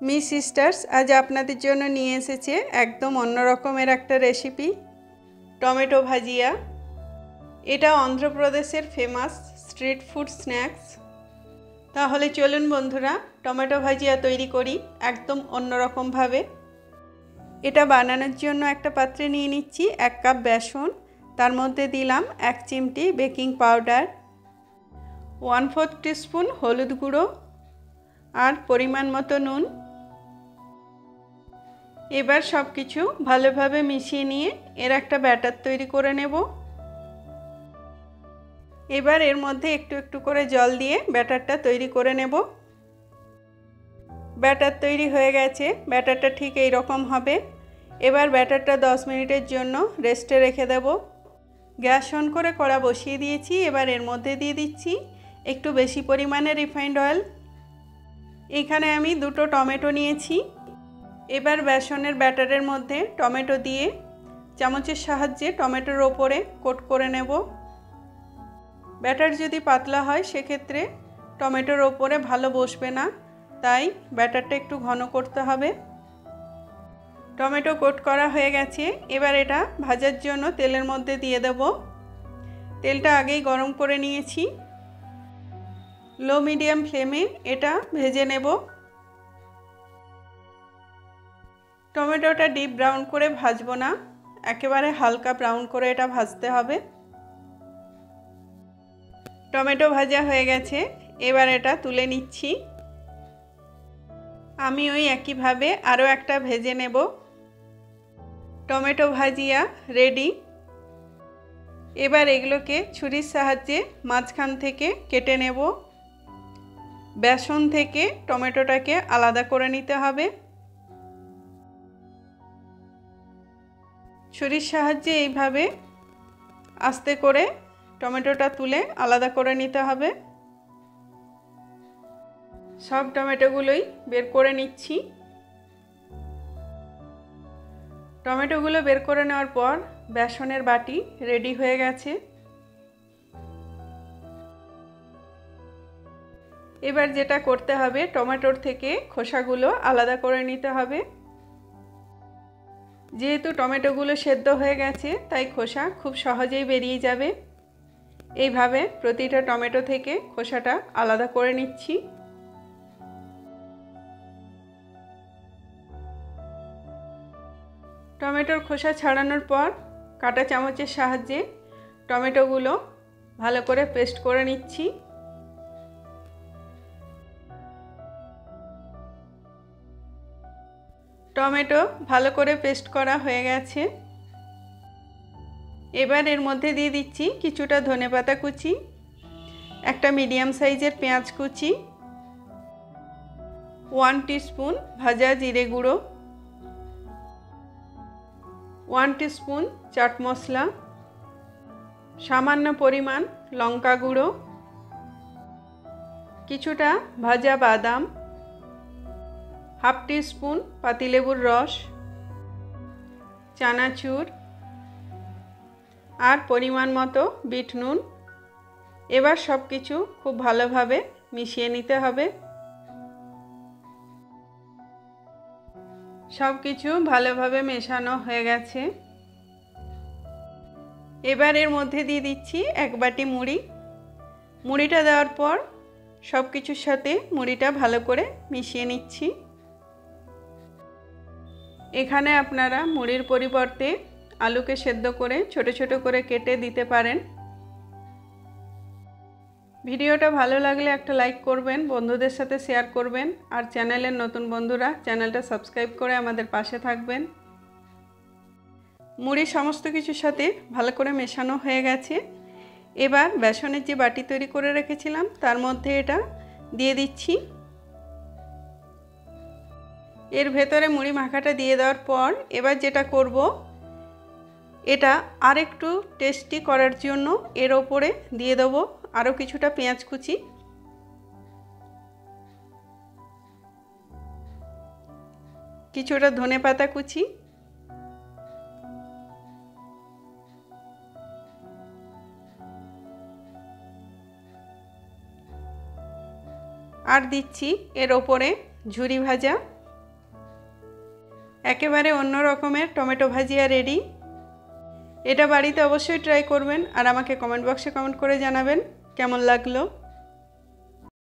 Me sisters, আজ আপনাদের জন্য নিয়ে এসেছে একদম অন্য রকমের একটা রেসিপি, টমেটো ভাজিয়া। এটা অন্ধ্রপ্রদেশের ফেমাস স্ট্রিট ফুড স্ন্যাক্স তাহলে চলুন বন্ধুরা, টমেটো ভাজিয়া তৈরি করি একদম অন্যরকমভাবে এটা বানানোর জন্য একটা পাত্রে নিয়ে নিচ্ছি এক কাপ বেসন, তার মধ্যে দিলাম এক চিমটি baking powder, one fourth teaspoon হলুদ গুঁড়ো, আর পরিমাণ মতো নুন এবার সব কিছু ভালোভাবে মিশিয়ে নিয়ে এর একটা ব্যাটার তৈরি করে নেব। এবার এর মধ্যে একটু একটু করে জল দিয়ে ব্যাটারটা তৈরি করে নেব। ব্যাটার তৈরি হয়ে গেছে, ব্যাটারটা ঠিক এই রকম হবে। এবার ব্যাটারটা 10 মিনিটের জন্য রেস্টে রেখে দেব। গ্যাস অন করে কড়া বসিয়ে দিয়েছি, এবার এর মধ্যে দিয়ে দিচ্ছি একটু বেশি পরিমাণে রিফাইন্ড অয়েল। এখানে আমি দুটো টমেটো নিয়েছি। এবার বেসনের ব্যাটারের মধ্যে টমেটো দিয়ে চামচের সাহায্যে টমেটোর ওপরে কোট করে নেব। ব্যাটার যদি পাতলা হয়, সেক্ষেত্রে টমেটোর ওপরে ভালো বসবে না, তাই ব্যাটারটা একটু ঘন করতে হবে। টমেটো কোট করা হয়ে গেছে, এবার এটা ভাজার জন্য তেলের মধ্যে দিয়ে দেব। তেলটা আগেই গরম করে নিয়েছি। লো মিডিয়াম ফ্লেমে এটা ভেজে নেব। টমেটোটা ডিপ ব্রাউন করে ভাজবো না। একেবারে হালকা ব্রাউন করে এটা ভাজতে হবে। টমেটো ভাজা হয়ে গেছে। এবার এটা তুলে নিচ্ছি। আমি ওই একইভাবে আরও একটা ভেজে নেব। টমেটো ভাজিয়া রেডি এবার এগুলোকে ছুরির সাহায্যে মাঝখান থেকে কেটে নেব। বেসন থেকে টমেটোটাকে আলাদা করে নিতে হবে। ছুরির সাহায্যে এইভাবে আস্তে করে টমেটোটা তুলে আলাদা করে নিতে হবে। সব টমেটোগুলোই বের করে নিচ্ছি। টমেটোগুলো বের করে নেওয়ার পর বেসনের বাটি রেডি হয়ে গেছে। এবার যেটা করতে হবে, টমেটোর থেকে খোসাগুলো আলাদা করে নিতে হবে। যেহেতু টমেটোগুলো সেদ্ধ হয়ে গেছে, তাই খোসা খুব সহজেই বেরিয়ে যাবে। এইভাবে প্রতিটা টমেটো থেকে খোসাটা আলাদা করে নিচ্ছি। টমেটোর খোসা ছাড়ানোর পর কাটা চামচের সাহায্যে টমেটোগুলো ভালো করে পেস্ট করে নিচ্ছি। টমেটো ভালো করে পেস্ট করা হয়ে গেছে। এবার এর মধ্যে দিয়ে দিচ্ছি কিছুটা ধনেপাতা কুচি, একটা মিডিয়াম সাইজের পেঁয়াজ কুচি, ওয়ান স্পুন ভাজা জিরে গুঁড়ো, ওয়ান স্পুন চাট মশলা, সামান্য পরিমাণ লঙ্কা গুঁড়ো, কিছুটা ভাজা বাদাম হাফ স্পুন পাতিলেবুর রস, চানাচুর, আর পরিমাণ মতো বিট নুন। এবার সব কিছু খুব ভালোভাবে মিশিয়ে নিতে হবে। সব কিছু ভালোভাবে মেশানো হয়ে গেছে। এবার এর মধ্যে দিয়ে দিচ্ছি এক বাটি মুড়ি। মুড়িটা দেওয়ার পর সব কিছুর সাথে মুড়িটা ভালো করে মিশিয়ে নিচ্ছি। এখানে আপনারা মুড়ির পরিবর্তে আলুকে সেদ্ধ করে ছোট ছোট করে কেটে দিতে পারেন। ভিডিওটা ভালো লাগলে একটা লাইক করবেন, বন্ধুদের সাথে শেয়ার করবেন, আর চ্যানেলের নতুন বন্ধুরা চ্যানেলটা সাবস্ক্রাইব করে আমাদের পাশে থাকবেন। মুড়ি সমস্ত কিছুর সাথে ভালো করে মেশানো হয়ে গেছে। এবার বেসনের যে বাটি তৈরি করে রেখেছিলাম, তার মধ্যে এটা দিয়ে দিচ্ছি। এর ভেতরে মুড়ি মাখাটা দিয়ে দেওয়ার পর এবার যেটা করব, এটা আরেকটু টেস্টি করার জন্য এর ওপরে দিয়ে দেবো আরও কিছুটা পেঁয়াজ কুচি। কিছুটা ধনে পাতা কুচি। আর দিচ্ছি এর ওপরে ঝুরি ভাজা। একেবারে অন্য রকমের টমেটো ভাজিয়া রেডি। এটা বাড়িতে অবশ্যই ট্রাই করবেন আর আমাকে কমেন্ট বক্সে কমেন্ট করে জানাবেন কেমন লাগল।